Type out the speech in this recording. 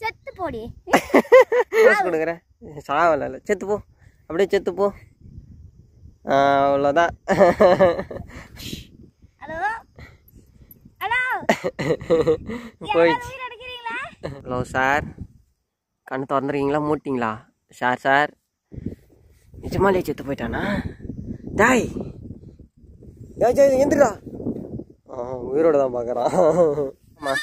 செத்து போடி. கொடுக்குறேன் சாவல இல்லை. செத்து போ. அப்படியே செத்து போ. அவ்வளோதான் ஹலோ? ஹலோ? போயிடுச்சு ஹலோ சார். கண்ணு திறந்துருக்கீங்களா? மூட்டிங்களா சார் சார். நிஜமாலே செத்து போயிட்டானா? டாய். ஏய் எந்திரா உயிரோட தான் பார்க்குறான். ஆமாம்